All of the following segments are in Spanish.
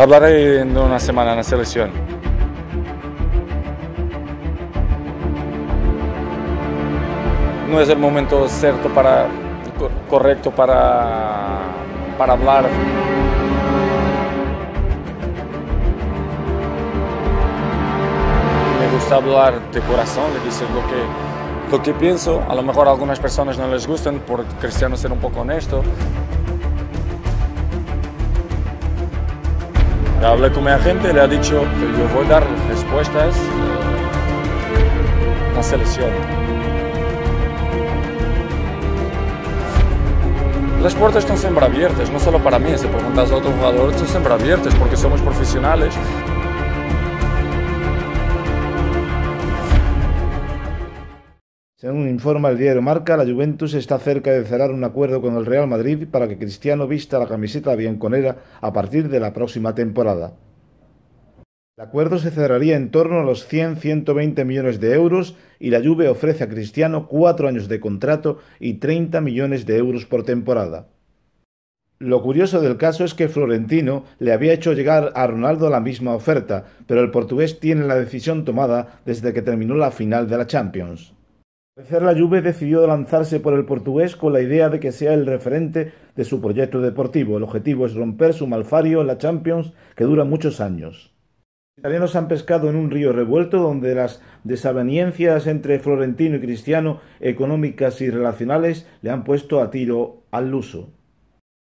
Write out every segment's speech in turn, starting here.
Hablaré en una semana en la selección. No es el momento cierto para, correcto para, para hablar. Me gusta hablar de corazón, le decir lo que, lo que pienso. A lo mejor a algunas personas no les gustan por Cristiano ser un poco honesto. Hablé con mi agente, le ha dicho que yo voy a dar respuestas a la selección. Las puertas están siempre abiertas, no solo para mí, si preguntas a otro jugador, están siempre abiertas porque somos profesionales Según informa el diario Marca, la Juventus está cerca de cerrar un acuerdo con el Real Madrid para que Cristiano vista la camiseta bianconera a partir de la próxima temporada. El acuerdo se cerraría en torno a los 100-120 millones de euros y la Juve ofrece a Cristiano cuatro años de contrato y 30 millones de euros por temporada. Lo curioso del caso es que Florentino le había hecho llegar a Ronaldo la misma oferta, pero el portugués tiene la decisión tomada desde que terminó la final de la Champions la Juve decidió lanzarse por el portugués con la idea de que sea el referente de su proyecto deportivo. El objetivo es romper su malfario la Champions que dura muchos años. Los italianos han pescado en un río revuelto donde las desavenencias entre Florentino y Cristiano, económicas y relacionales, le han puesto a tiro al luso.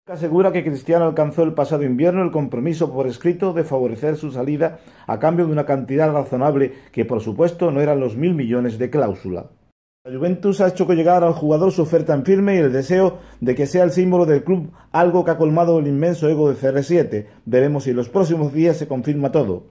Asegura que Cristiano alcanzó el pasado invierno el compromiso por escrito de favorecer su salida a cambio de una cantidad razonable que por supuesto no eran los mil millones de cláusula. La Juventus ha hecho llegar al jugador su oferta en firme y el deseo de que sea el símbolo del club, algo que ha colmado el inmenso ego de CR7. Veremos si en los próximos días se confirma todo.